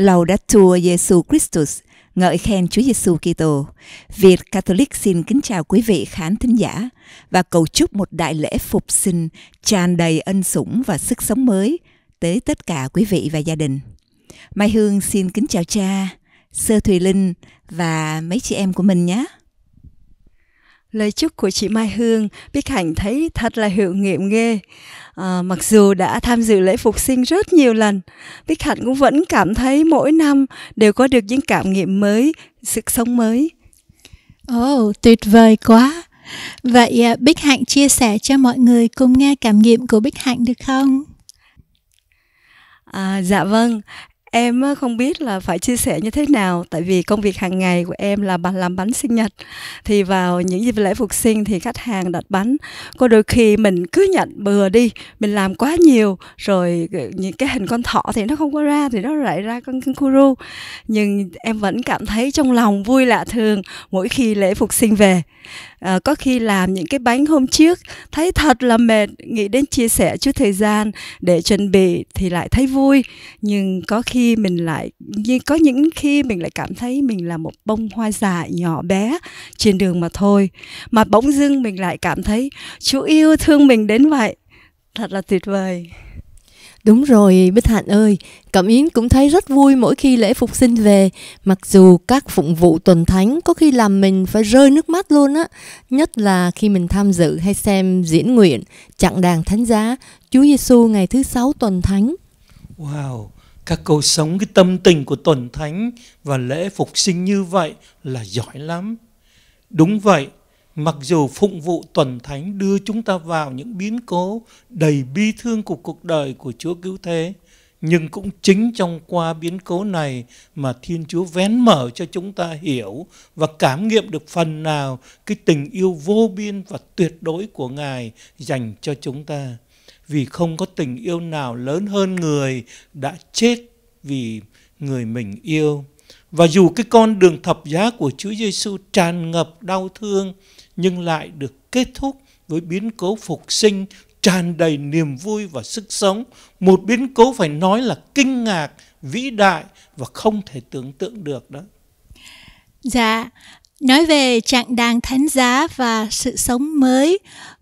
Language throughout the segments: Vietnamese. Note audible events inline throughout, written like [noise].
Laudatur Jesu Christus, ngợi khen Chúa Giêsu Kitô. Việt Catholic xin kính chào quý vị khán thính giả và cầu chúc một đại lễ phục sinh tràn đầy ân sủng và sức sống mới tới tất cả quý vị và gia đình. Mai Hương xin kính chào cha, Sơ Thùy Linh và mấy chị em của mình nhé. Lời chúc của chị Mai Hương, Bích Hạnh thấy thật là hiệu nghiệm ghê. À, mặc dù đã tham dự lễ phục sinh rất nhiều lần, Bích Hạnh cũng vẫn cảm thấy mỗi năm đều có được những cảm nghiệm mới, sức sống mới. Ồ, oh, tuyệt vời quá. Vậy à, Bích Hạnh chia sẻ cho mọi người cùng nghe cảm nghiệm của Bích Hạnh được không? À, dạ vâng, em không biết là phải chia sẻ như thế nào, tại vì công việc hàng ngày của em là làm bánh sinh nhật. Thì vào những dịp lễ phục sinh thì khách hàng đặt bánh. Có đôi khi mình cứ nhận bừa đi, mình làm quá nhiều, rồi những cái hình con thỏ thì nó không có ra, thì nó lại ra con kangaroo nhưng em vẫn cảm thấy trong lòng vui lạ thường mỗi khi lễ phục sinh về à, có khi làm những cái bánh hôm trước thấy thật là mệt nghĩ đến chia sẻ chút thời gian để chuẩn bị thì lại thấy vui. Nhưng có khi mình lại như có những khi mình lại cảm thấy mình là một bông hoa dại nhỏ bé trên đường mà thôi. Mà bỗng dưng mình lại cảm thấy chú yêu thương mình đến vậy. Thật là tuyệt vời. Đúng rồi Bích Hạnh ơi, Cẩm Yến cũng thấy rất vui mỗi khi lễ phục sinh về, mặc dù các phụng vụ tuần thánh có khi làm mình phải rơi nước mắt luôn á, nhất là khi mình tham dự hay xem diễn nguyện chặng đàn thánh giá Chúa Giêsu ngày thứ sáu tuần thánh. Wow, các cô sống cái tâm tình của tuần thánh và lễ phục sinh như vậy là giỏi lắm. Đúng vậy, Mặc dù phụng vụ tuần thánh đưa chúng ta vào những biến cố đầy bi thương của cuộc đời của Chúa cứu thế, nhưng cũng chính trong qua biến cố này mà Thiên Chúa vén mở cho chúng ta hiểu và cảm nghiệm được phần nào cái tình yêu vô biên và tuyệt đối của Ngài dành cho chúng ta. Vì không có tình yêu nào lớn hơn người đã chết vì người mình yêu. Và dù cái con đường thập giá của Chúa Giêsu tràn ngập đau thương, nhưng lại được kết thúc với biến cố phục sinh tràn đầy niềm vui và sức sống. Một biến cố phải nói là kinh ngạc, vĩ đại và không thể tưởng tượng được đó. Dạ, nói về trạng đàng thánh giá và sự sống mới,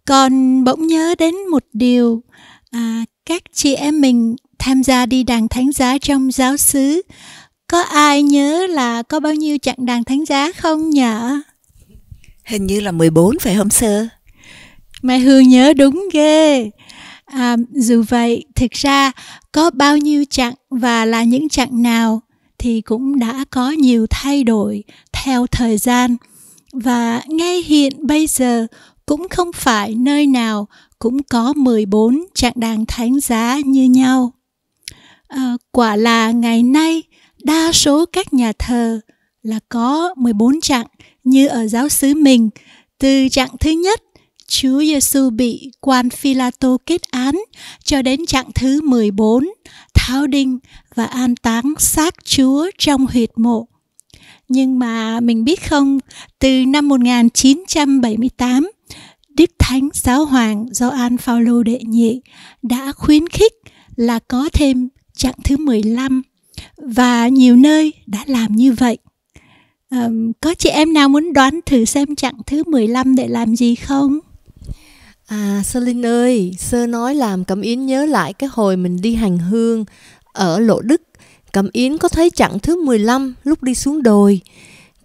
còn bỗng nhớ đến một điều, à, các chị em mình tham gia đi đàn thánh giá trong giáo xứ, có ai nhớ là có bao nhiêu chặng đàn thánh giá không nhở? Hình như là 14 phải không sơ? Mai Hương nhớ đúng ghê. À, dù vậy, thực ra có bao nhiêu chặng và là những chặng nào thì cũng đã có nhiều thay đổi theo thời gian. Và ngay hiện bây giờ cũng không phải nơi nào cũng có 14 chặng đàn thánh giá như nhau. À, quả là ngày nay đa số các nhà thờ là có 14 chặng như ở giáo xứ mình. Từ trạng thứ nhất, Chúa Giêsu bị quan Phi-la-tô kết án cho đến trạng thứ 14, tháo đinh và an táng xác Chúa trong huyệt mộ. Nhưng mà mình biết không, từ năm 1978, Đức Thánh Giáo Hoàng Gioan Phaolô đệ nhị đã khuyến khích là có thêm trạng thứ 15 và nhiều nơi đã làm như vậy. Um, có chị em nào muốn đoán thử xem chặng thứ 15 để làm gì không? À, Sơ Linh ơi, Sơ nói làm Cẩm Yến nhớ lại cái hồi mình đi hành hương ở Lộ Đức. Cẩm Yến có thấy chặng thứ 15 lúc đi xuống đồi.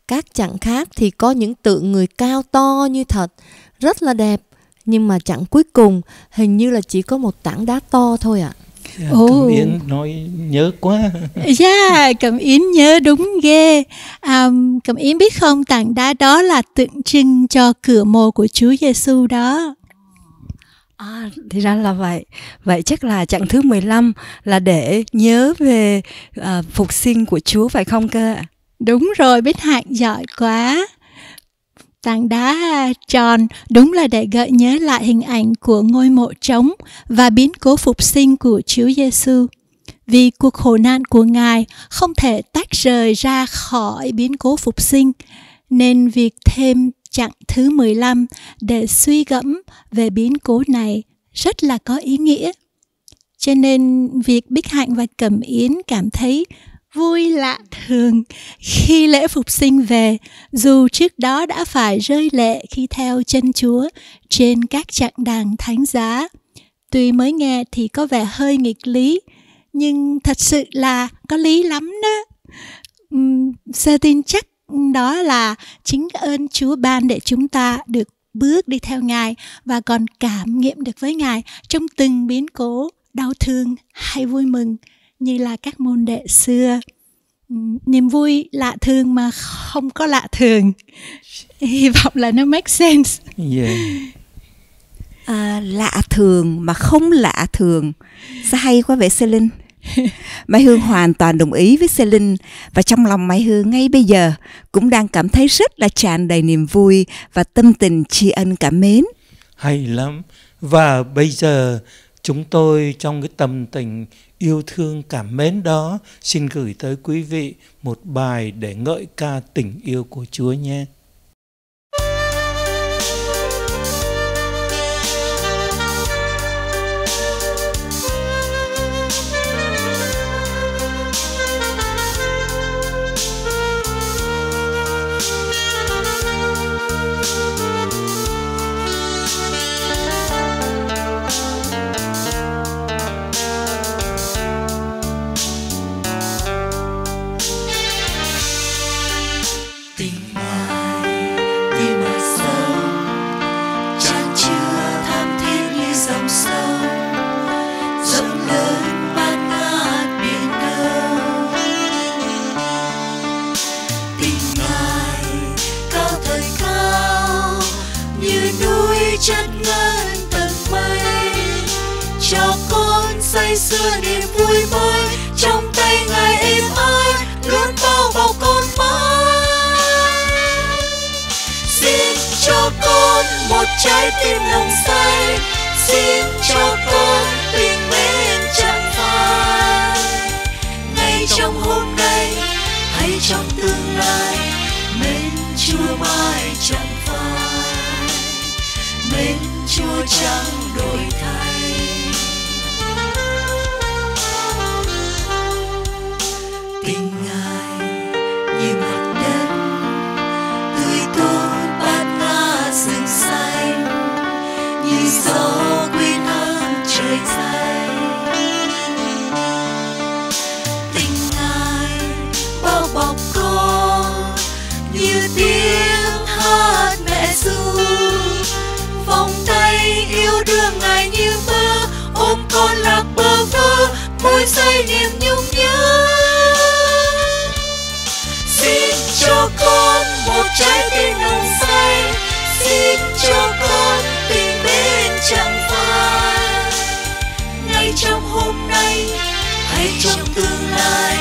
Các chặng khác thì có những tượng người cao to như thật, rất là đẹp. Nhưng mà chặng cuối cùng hình như là chỉ có một tảng đá to thôi ạ. À. Yeah, oh. Cẩm Yến nói nhớ quá. Dạ, yeah, Cẩm Yến nhớ đúng ghê. Um, Cẩm Yến biết không, tảng đá đó là tượng trưng cho cửa mồ của Chúa Giêsu đó. À, thì ra là vậy. Vậy chắc là chặng thứ 15 là để nhớ về uh, phục sinh của Chúa phải không cơ ạ? Đúng rồi, Bích Hạnh giỏi quá. Tảng đá tròn đúng là để gợi nhớ lại hình ảnh của ngôi mộ trống và biến cố phục sinh của Chúa Giêsu. Vì cuộc khổ nạn của Ngài không thể tách rời ra khỏi biến cố phục sinh, nên việc thêm chặng thứ 15 để suy gẫm về biến cố này rất là có ý nghĩa. Cho nên việc Bích Hạnh và Cẩm Yến cảm thấy vui lạ thường khi lễ phục sinh về, dù trước đó đã phải rơi lệ khi theo chân Chúa trên các chặng đàng thánh giá. Tuy mới nghe thì có vẻ hơi nghịch lý, nhưng thật sự là có lý lắm đó. Uhm, sơ tin chắc đó là chính ơn Chúa ban để chúng ta được bước đi theo Ngài và còn cảm nghiệm được với Ngài trong từng biến cố, đau thương hay vui mừng như là các môn đệ xưa. Niềm vui lạ thường mà không có lạ thường. [laughs] Hy vọng là nó make sense. Yeah. [laughs] À, lạ thường mà không lạ thường. Sao hay quá vậy Celine? [laughs] Mai Hương hoàn toàn đồng ý với Celine và trong lòng Mai Hương ngay bây giờ cũng đang cảm thấy rất là tràn đầy niềm vui và tâm tình tri ân cảm mến. Hay lắm. Và bây giờ chúng tôi trong cái tâm tình yêu thương cảm mến đó, xin gửi tới quý vị một bài để ngợi ca tình yêu của Chúa nhé. Một trái tim nồng say. Xin cho con tình mến chẳng phai. Ngay trong hôm nay hay trong tương lai, mến chúa mãi chẳng phai. Mến chúa chẳng đổi thay. Một trái tim nồng say, xin cho con tình bên chẳng phai. Ngay trong hôm nay, hay trong tương lai,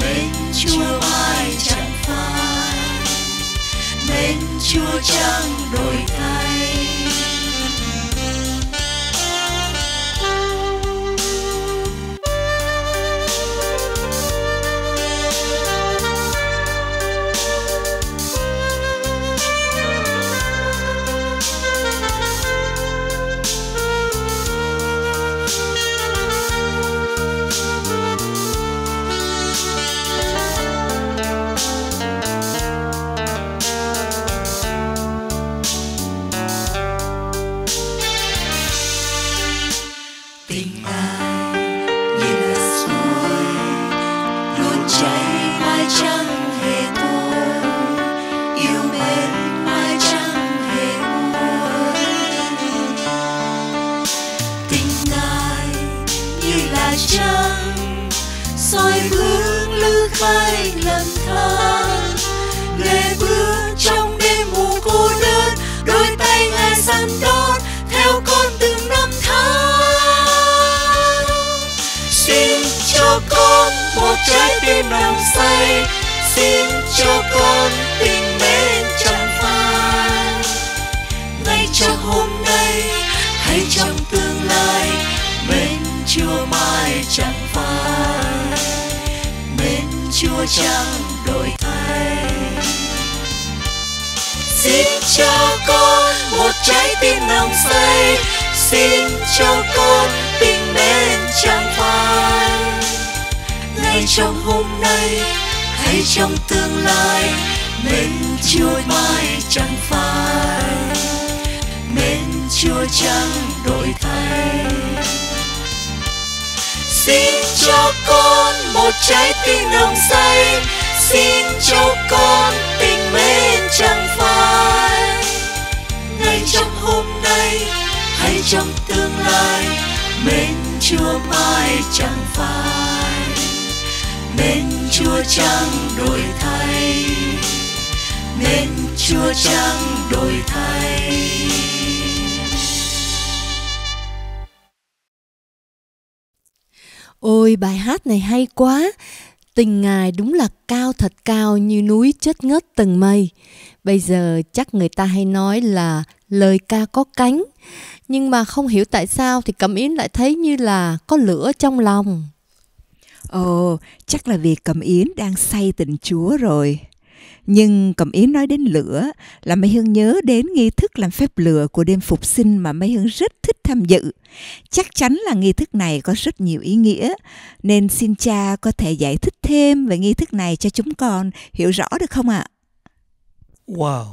mến chúa mãi chẳng phai. Mến chúa chẳng đổi thay? Một trái tim nồng say. Xin cho con tình mến chẳng phai ngay trong hôm nay hay trong tương lai, mến chúa mãi chẳng phai. Mến chúa chẳng đổi thay. Xin cho con một trái tim nồng say. Xin cho con tình mến chẳng phai ngay trong hôm nay. Hay trong tương lai, mến chúa mãi chẳng phai. Mến chúa chẳng đổi thay. Xin cho con một trái tim nồng say. Xin cho con tình mến chẳng phai. Ngay trong hôm nay hay trong tương lai, mến chúa mãi chẳng phai mến chúa chẳng đổi thay. Mến chúa chẳng đổi thay. Ôi, bài hát này hay quá. Tình Ngài đúng là cao thật cao như núi chất ngất tầng mây. Bây giờ chắc người ta hay nói là lời ca có cánh. Nhưng mà không hiểu tại sao thì Cẩm Yến lại thấy như là có lửa trong lòng. Ồ, chắc là vì Cẩm Yến đang say tình Chúa rồi. Nhưng Cẩm Yến nói đến lửa là Mai Hương nhớ đến nghi thức làm phép lửa của đêm phục sinh mà Mai Hương rất thích tham dự. Chắc chắn là nghi thức này có rất nhiều ý nghĩa, nên xin cha có thể giải thích thêm về nghi thức này cho chúng con hiểu rõ được không ạ? Wow,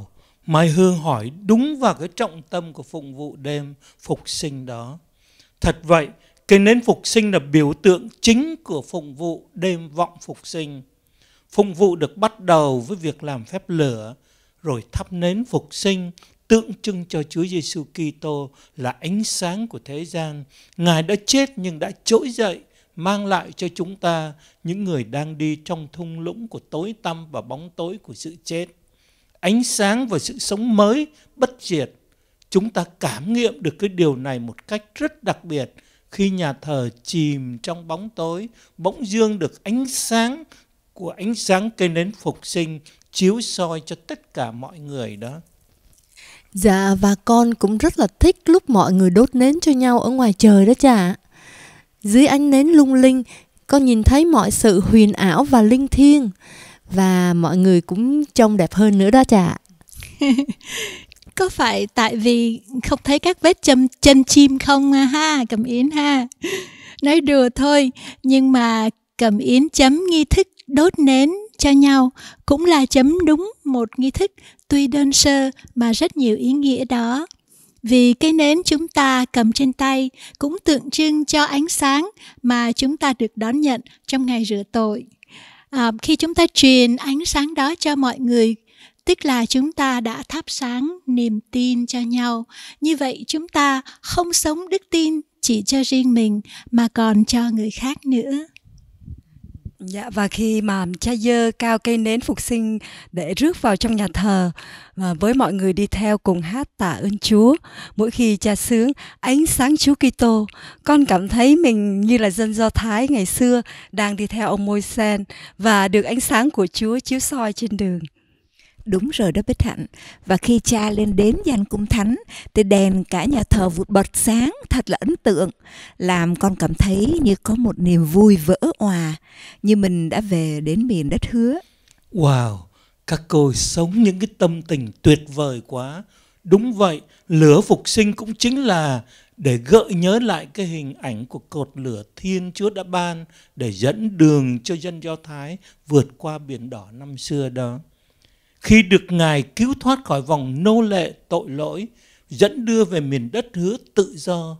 Mai Hương hỏi đúng vào cái trọng tâm của phụng vụ đêm phục sinh đó. Thật vậy, cái nến phục sinh là biểu tượng chính của phụng vụ đêm vọng phục sinh. Phụng vụ được bắt đầu với việc làm phép lửa, rồi thắp nến phục sinh, tượng trưng cho Chúa Giêsu Kitô là ánh sáng của thế gian. Ngài đã chết nhưng đã trỗi dậy, mang lại cho chúng ta những người đang đi trong thung lũng của tối tăm và bóng tối của sự chết. Ánh sáng và sự sống mới, bất diệt. Chúng ta cảm nghiệm được cái điều này một cách rất đặc biệt khi nhà thờ chìm trong bóng tối, bỗng dương được ánh sáng của ánh sáng cây nến phục sinh chiếu soi cho tất cả mọi người đó. Dạ và con cũng rất là thích lúc mọi người đốt nến cho nhau ở ngoài trời đó cha. Dưới ánh nến lung linh, con nhìn thấy mọi sự huyền ảo và linh thiêng và mọi người cũng trông đẹp hơn nữa đó cha. [laughs] có phải tại vì không thấy các vết châm chân chim không à ha? Cầm yến ha. Nói đùa thôi nhưng mà cầm yến chấm nghi thức đốt nến cho nhau cũng là chấm đúng một nghi thức tuy đơn sơ mà rất nhiều ý nghĩa đó. Vì cái nến chúng ta cầm trên tay cũng tượng trưng cho ánh sáng mà chúng ta được đón nhận trong ngày rửa tội. À, khi chúng ta truyền ánh sáng đó cho mọi người tức là chúng ta đã thắp sáng niềm tin cho nhau như vậy chúng ta không sống đức tin chỉ cho riêng mình mà còn cho người khác nữa Dạ và khi mà cha dơ cao cây nến phục sinh để rước vào trong nhà thờ và với mọi người đi theo cùng hát tạ ơn Chúa. Mỗi khi cha sướng ánh sáng Chúa Kitô, con cảm thấy mình như là dân Do Thái ngày xưa đang đi theo ông Môi Sen và được ánh sáng của Chúa chiếu soi trên đường. Đúng rồi đó Bích Hạnh. Và khi cha lên đến danh cung thánh thì đèn cả nhà thờ vụt bật sáng thật là ấn tượng. Làm con cảm thấy như có một niềm vui vỡ òa. Như mình đã về đến miền đất hứa. Wow, các cô sống những cái tâm tình tuyệt vời quá. Đúng vậy, lửa phục sinh cũng chính là để gợi nhớ lại cái hình ảnh của cột lửa Thiên Chúa đã ban để dẫn đường cho dân Do Thái vượt qua biển đỏ năm xưa đó khi được Ngài cứu thoát khỏi vòng nô lệ tội lỗi, dẫn đưa về miền đất hứa tự do.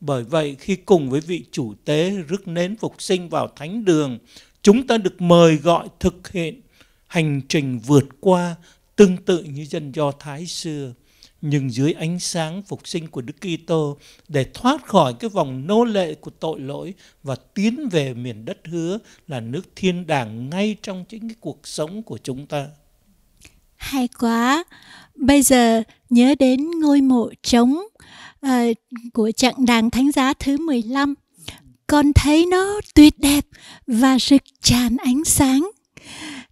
Bởi vậy khi cùng với vị chủ tế rước nến phục sinh vào thánh đường, chúng ta được mời gọi thực hiện hành trình vượt qua tương tự như dân Do Thái xưa nhưng dưới ánh sáng phục sinh của Đức Kitô để thoát khỏi cái vòng nô lệ của tội lỗi và tiến về miền đất hứa là nước thiên đàng ngay trong chính cái cuộc sống của chúng ta. Hay quá. Bây giờ nhớ đến ngôi mộ trống uh, của chặng đàn thánh giá thứ 15. Con thấy nó tuyệt đẹp và rực tràn ánh sáng.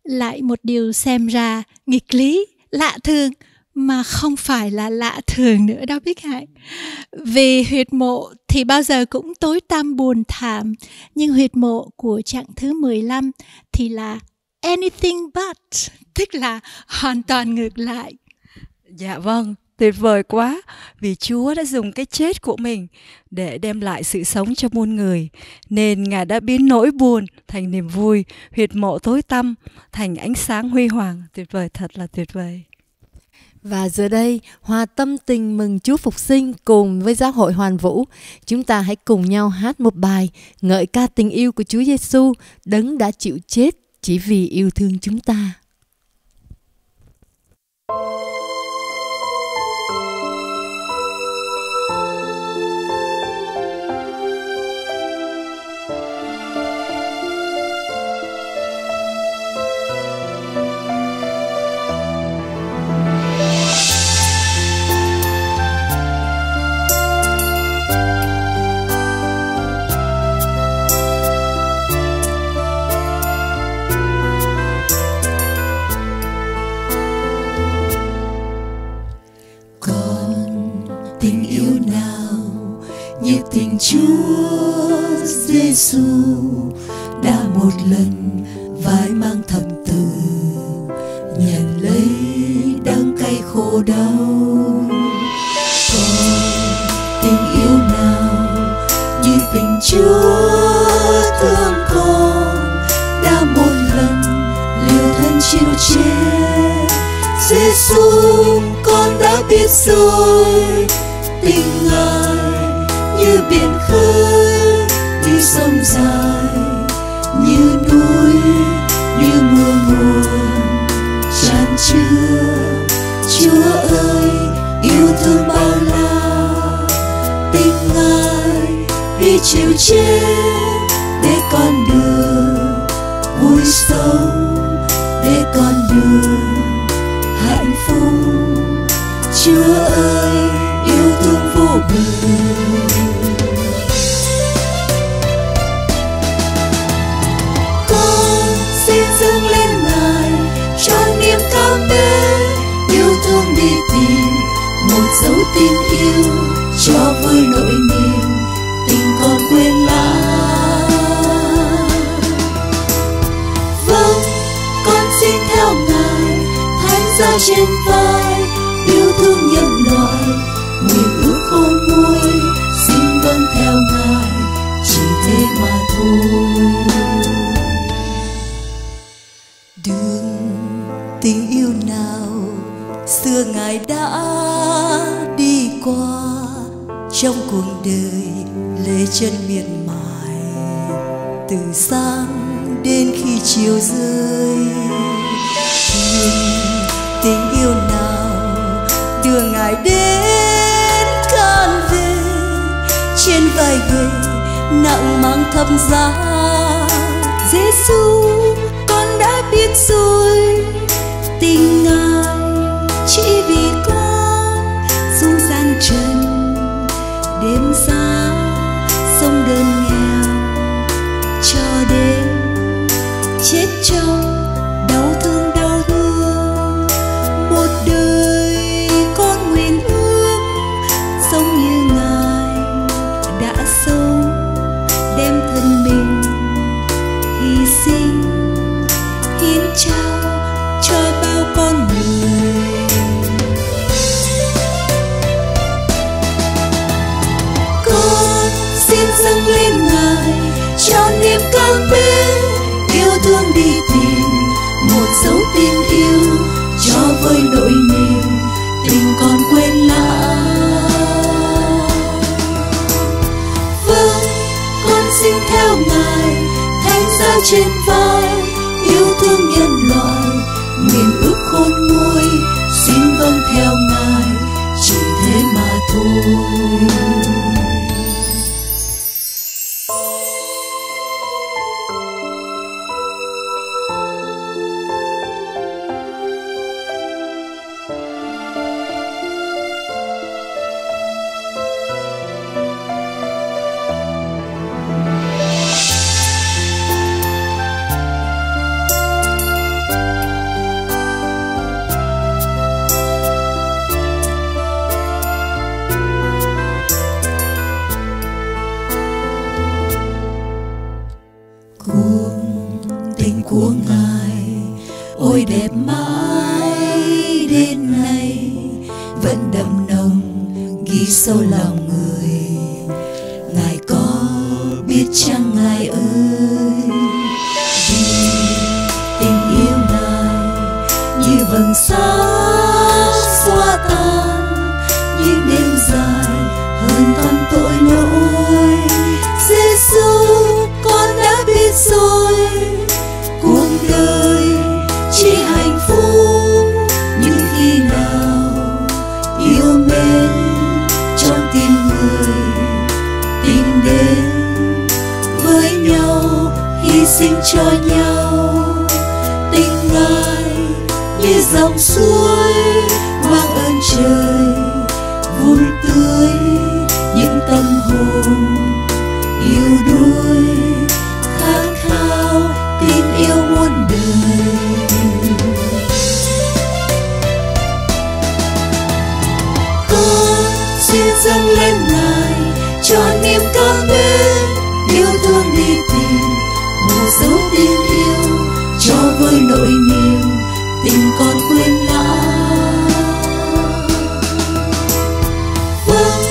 Lại một điều xem ra nghịch lý, lạ thường mà không phải là lạ thường nữa đâu biết hại. Vì huyệt mộ thì bao giờ cũng tối tăm buồn thảm, nhưng huyệt mộ của chặng thứ 15 thì là anything but tức là hoàn toàn ngược lại Dạ vâng, tuyệt vời quá vì Chúa đã dùng cái chết của mình để đem lại sự sống cho muôn người nên Ngài đã biến nỗi buồn thành niềm vui, huyệt mộ tối tăm thành ánh sáng huy hoàng. Tuyệt vời thật là tuyệt vời. Và giờ đây, hòa tâm tình mừng Chúa Phục sinh cùng với giáo hội Hoàn Vũ, chúng ta hãy cùng nhau hát một bài ngợi ca tình yêu của Chúa Giêsu, đấng đã chịu chết chỉ vì yêu thương chúng ta. Giêsu đã một lần vai mang thập tử nhận lấy đắng cay khổ đau. Còn tình yêu nào như tình Chúa thương con, đã một lần liều thân chịu chết Giêsu con đã biết rồi, tình ngài như biển khơi. Chưa chúa ơi, yêu thương bao la tình ngài đi chịu chết để con đường vui sống, để con đường hạnh phúc. Chúa ơi, yêu thương vô bờ. Một dấu tình yêu cho vui nỗi niềm tình còn quên lãng. Vâng con xin theo ngài, thánh giá trên vai, yêu thương nhân loại nguyện ước khôn nguôi, xin vâng theo ngài, chỉ thế mà thôi. Đường tình yêu nào xưa ngài đã đi qua trong cuộc đời, lê chân miệt mài, từ sáng đến khi chiều rơi. Nhưng tình yêu nào đưa ngài đến can về? Trên vai gầy nặng mang thâm giá Giêsu con đã biết rồi, tình ngài chỉ vì con xuống gian trần, đêm xa sông đơn nghèo, cho đến chết trong bên, yêu thương đi tìm một dấu tin yêu cho vơi nỗi niềm tình còn quên lãng. Vâng con xin theo ngài thánh giá trên vai, yêu thương nhân loại nguyện ước khôn nguôi, xin vâng theo ngài, chỉ thế mà thôi. đẹp mãi đến nay vẫn đậm nồng ghi sâu lòng cho nhau. Tình ngài như dòng suối mang ơn trời, vui tươi những tâm hồn. Yêu đuối, khát khao tin yêu muôn đời. Con xin dâng lên ngài, cho niềm cảm mến dấu tin yêu cho với nỗi niềm tình con quên lãng. Vâng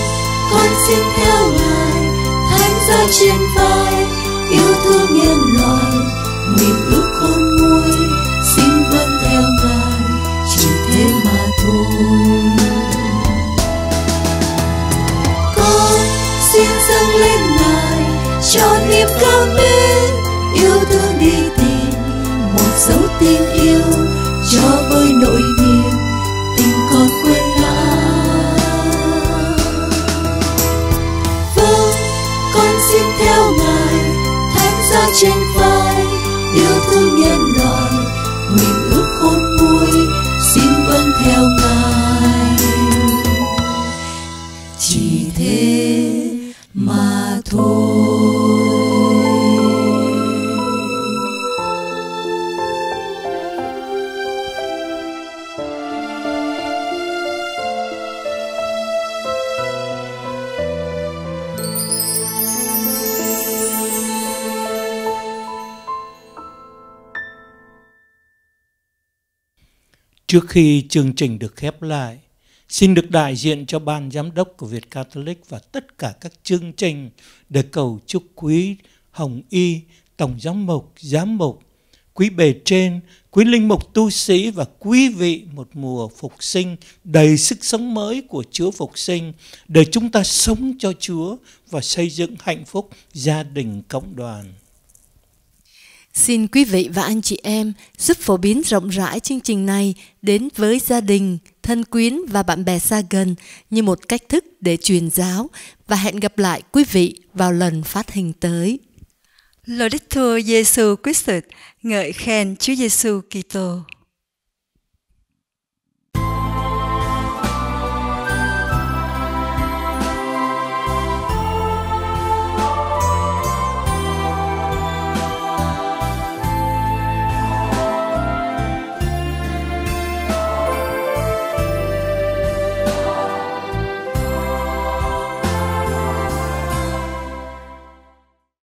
con xin theo ngài thánh ra trên vai Trước khi chương trình được khép lại, xin được đại diện cho ban giám đốc của Việt Catholic và tất cả các chương trình để cầu chúc quý Hồng Y, Tổng giám mục, giám mục, quý bề trên, quý linh mục tu sĩ và quý vị một mùa phục sinh đầy sức sống mới của Chúa phục sinh để chúng ta sống cho Chúa và xây dựng hạnh phúc gia đình cộng đoàn. Xin quý vị và anh chị em giúp phổ biến rộng rãi chương trình này đến với gia đình, thân quyến và bạn bè xa gần như một cách thức để truyền giáo và hẹn gặp lại quý vị vào lần phát hình tới. Lordetho Jesus Christ ngợi khen Chúa Giêsu Kitô.